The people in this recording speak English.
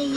believe.